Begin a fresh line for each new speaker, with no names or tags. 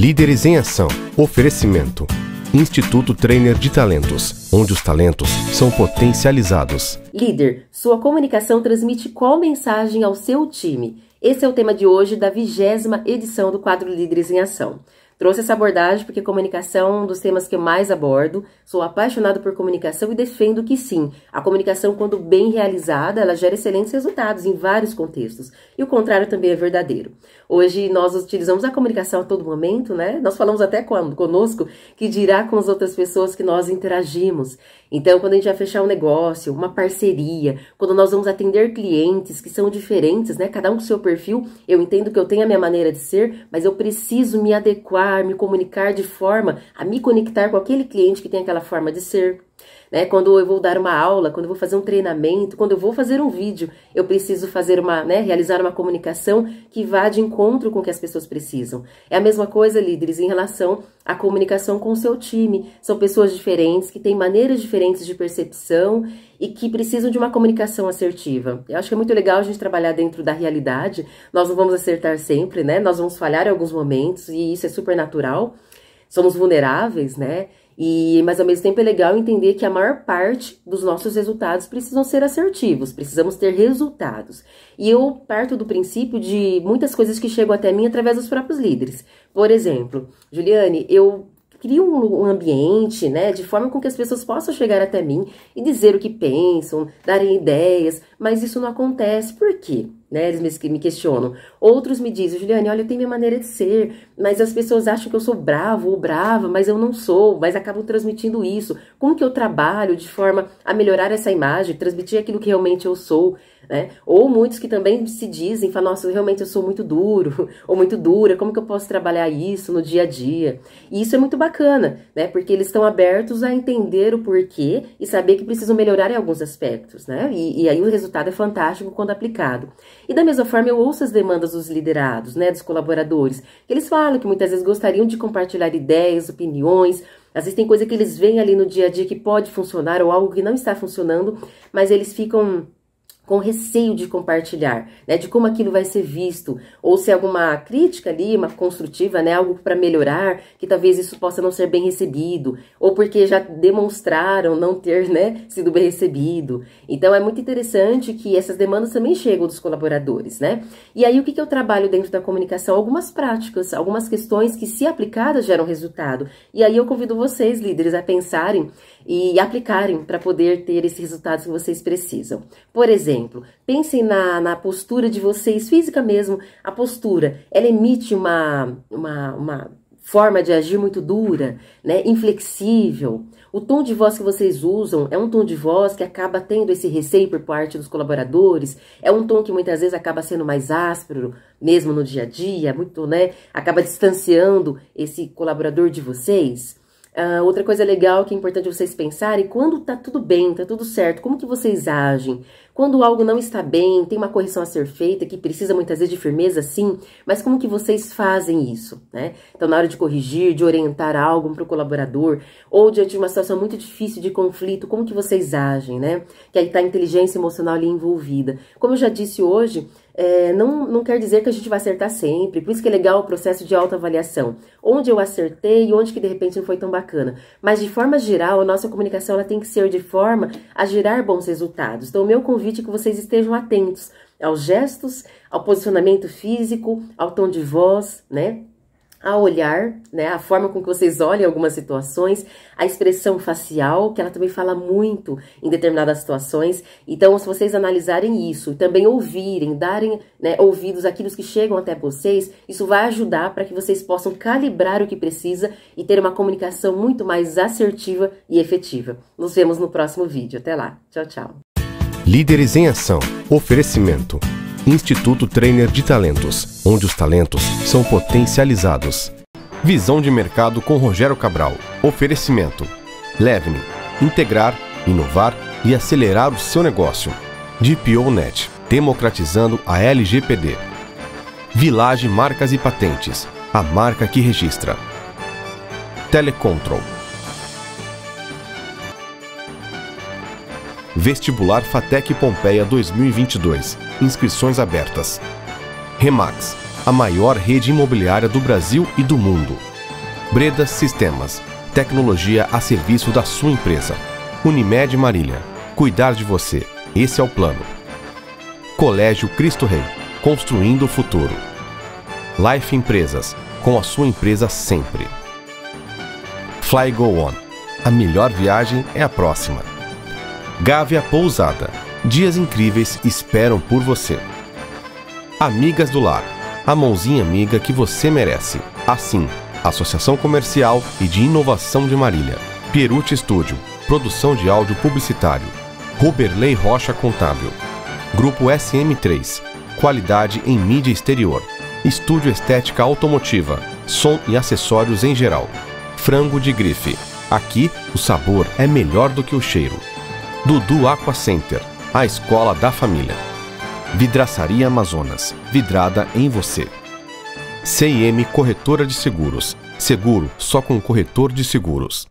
Líderes em Ação. Oferecimento. Instituto Trainer de Talentos, onde os talentos são potencializados.
Líder, sua comunicação transmite qual mensagem ao seu time? Esse é o tema de hoje da vigésima edição do quadro Líderes em Ação. Trouxe essa abordagem porque comunicação é um dos temas que eu mais abordo. Sou apaixonado por comunicação e defendo que sim, a comunicação, quando bem realizada, ela gera excelentes resultados em vários contextos. E o contrário também é verdadeiro. Hoje nós utilizamos a comunicação a todo momento, né? Nós falamos até conosco que dirá com as outras pessoas que nós interagimos. Então, quando a gente vai fechar um negócio, uma parceria, quando nós vamos atender clientes que são diferentes, né? Cada um com seu perfil, eu entendo que eu tenho a minha maneira de ser, mas eu preciso me adequar, me comunicar de forma a me conectar com aquele cliente que tem aquela forma de ser. Né? Quando eu vou dar uma aula, quando eu vou fazer um treinamento, quando eu vou fazer um vídeo, eu preciso fazer uma, né, realizar uma comunicação que vá de encontro com o que as pessoas precisam. É a mesma coisa, líderes, em relação à comunicação com o seu time. São pessoas diferentes, que têm maneiras diferentes de percepção e que precisam de uma comunicação assertiva. Eu acho que é muito legal a gente trabalhar dentro da realidade. Nós não vamos acertar sempre, né? Nós vamos falhar em alguns momentos e isso é super natural. Somos vulneráveis, né? E, mas ao mesmo tempo é legal entender que a maior parte dos nossos resultados precisam ser assertivos, precisamos ter resultados. E eu parto do princípio de muitas coisas que chegam até mim através dos próprios líderes. Por exemplo, Juliane, eu crio um ambiente, né, de forma com que as pessoas possam chegar até mim e dizer o que pensam, darem ideias, mas isso não acontece. Por quê? Né, eles me questionam. Outros me dizem, Juliane, olha, eu tenho minha maneira de ser, mas as pessoas acham que eu sou bravo ou brava, mas eu não sou, mas acabam transmitindo isso. Como que eu trabalho de forma a melhorar essa imagem, transmitir aquilo que realmente eu sou? Né? Ou muitos que também se dizem, falam, nossa, realmente eu sou muito duro ou muito dura, como que eu posso trabalhar isso no dia a dia? E isso é muito bacana, né? Porque eles estão abertos a entender o porquê e saber que precisam melhorar em alguns aspectos, né? E, e aí o resultado é fantástico quando aplicado. E da mesma forma eu ouço as demandas dos liderados, né? Dos colaboradores, eles falam que muitas vezes gostariam de compartilhar ideias, opiniões, às vezes tem coisa que eles veem ali no dia a dia que pode funcionar ou algo que não está funcionando, mas eles ficam com receio de compartilhar, né, de como aquilo vai ser visto, ou se é alguma crítica ali, uma construtiva, né, algo para melhorar, que talvez isso possa não ser bem recebido, ou porque já demonstraram não ter, né, sido bem recebido. Então é muito interessante que essas demandas também chegam dos colaboradores, né? E aí o que, que eu trabalho dentro da comunicação? Algumas práticas, algumas questões que se aplicadas geram resultado. E aí eu convido vocês, líderes, a pensarem e aplicarem para poder ter esses resultados que vocês precisam. Por exemplo, pensem na, na postura de vocês, física mesmo, a postura, ela emite uma, uma, uma forma de agir muito dura, né, inflexível. O tom de voz que vocês usam é um tom de voz que acaba tendo esse receio por parte dos colaboradores, é um tom que muitas vezes acaba sendo mais áspero, mesmo no dia a dia, muito, né, acaba distanciando esse colaborador de vocês. Uh, outra coisa legal que é importante vocês pensarem, quando tá tudo bem, tá tudo certo, como que vocês agem? Quando algo não está bem, tem uma correção a ser feita, que precisa muitas vezes de firmeza, sim, mas como que vocês fazem isso, né? Então, na hora de corrigir, de orientar algo para o colaborador, ou diante de uma situação muito difícil de conflito, como que vocês agem, né? Que aí está a inteligência emocional ali envolvida. Como eu já disse hoje, é, não, não quer dizer que a gente vai acertar sempre. Por isso que é legal o processo de autoavaliação. Onde eu acertei e onde que de repente não foi tão bacana. Mas de forma geral, a nossa comunicação ela tem que ser de forma a gerar bons resultados. Então, o meu convite é que vocês estejam atentos aos gestos, ao posicionamento físico, ao tom de voz, né? A olhar, né, a forma com que vocês olham algumas situações, a expressão facial, que ela também fala muito em determinadas situações. Então, se vocês analisarem isso, também ouvirem, darem né, ouvidos àquilo que chegam até vocês, isso vai ajudar para que vocês possam calibrar o que precisa e ter uma comunicação muito mais assertiva e efetiva. Nos vemos no próximo vídeo. Até lá. Tchau, tchau.
Líderes em Ação. Oferecimento. Instituto Trainer de Talentos, onde os talentos são potencializados. Visão de mercado com Rogério Cabral. Oferecimento. Levne. Integrar, inovar e acelerar o seu negócio. DPONet. Democratizando a LGPD. Village Marcas e Patentes. A marca que registra. Telecontrol. Vestibular Fatec Pompeia 2022. Inscrições abertas. Remax, a maior rede imobiliária do Brasil e do mundo. Breda Sistemas, tecnologia a serviço da sua empresa. Unimed Marília, cuidar de você, esse é o plano. Colégio Cristo Rei, construindo o futuro. Life Empresas, com a sua empresa sempre. Fly Go On, a melhor viagem é a próxima. Gávea Pousada, dias incríveis esperam por você. Amigas do Lar, a mãozinha amiga que você merece. Assim, Associação Comercial e de Inovação de Marília. Pierucci Estúdio, produção de áudio publicitário. Ruberley Rocha Contábil. Grupo SM3, qualidade em mídia exterior. Estúdio Estética Automotiva, som e acessórios em geral. Frango de grife. Aqui, o sabor é melhor do que o cheiro. Dudu Aqua Center, a escola da família. Vidraçaria Amazonas, vidrada em você. CIM Corretora de Seguros. Seguro só com corretor de seguros.